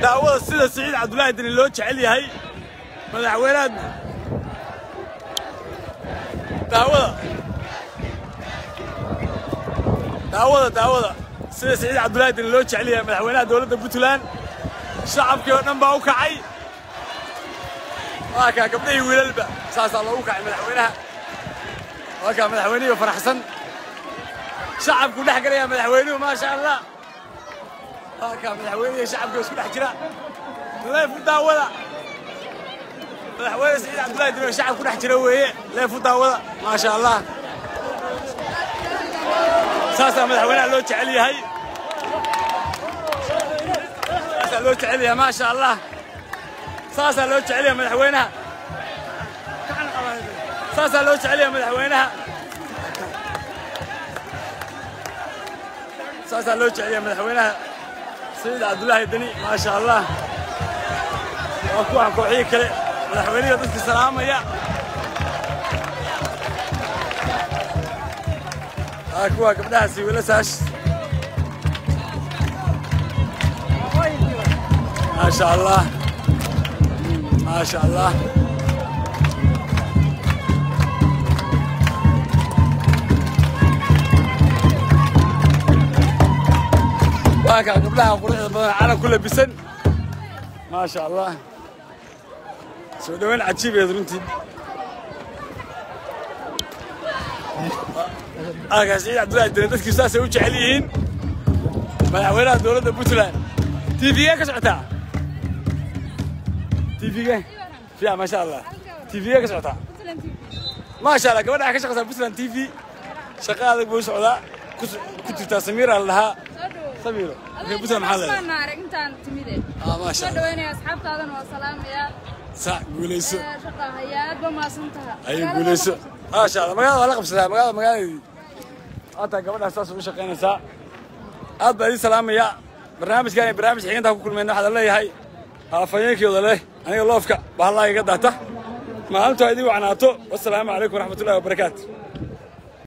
داوود سيد سعيد عبد الله الدين لو جعل يحيى مدح ويلاد داوود داوود داوود سيد سعيد عبد الله الدين لو جعل يحيى مدح ويلاد دولة بوتلان. شعب يا نمبا أو كعي واكا قبلي ويلبا ساس الله أو من مدح ويلها من مدح ويلي شعب شعبك ودخل يا من ويلو ما شاء الله. هاكا من الحوايج شعب قوس حجرة لا يفوتها ولا الحوايج سيد عبد الله شعب كون حجرة وهي لا يفوتها ولا ما شاء الله ساسا من الحوايج على الوجه هي ساسا الوجه عليا ما شاء الله ساسا الوجه عليا من الحوايج ساسا الوجه عليا من الحوايج ساسا الوجه عليا من الحوايج سيد عبد الله الدني ما شاء الله. وكوحك وحيك والحبيرية ضدك السلامة يا. أكوك بداسي ولا ساش. ما شاء الله. ما شاء الله. هكا قبلها بسن. ما شاء الله. سعودوين عجيب يا درنتي هكا سعيد عبد الله تي في إيه كاس عطا تي في إيه؟ فيها ما شاء الله. تي في إيه كاس عطا ما شاء الله. قبل كاس تي في. شقاء هذا كنت تسمير الله la dhahaa samiiro puntland maxaa leedahay intaan timide ah maasha soo allah dhaweynaya asxaabtaadana waa salaamayaa sac guulayso shaqa hayaa aad ba maasan taha ayay guulayso maasha allah magaalada waa la qabsadaa magaalada magaaladeedii hataa gabadhaas saas u shaqaynaysaa aad baa idin salaamaya barnaamijkan iyo barnaamij xigintaa ku kulmayna waxaad leeyahay haafayeenkooda leh aniga loofka bahallaa iga daata maalintu ha idin wacnaato wasalaamu calaykum waraxmatullahi wabarakaatu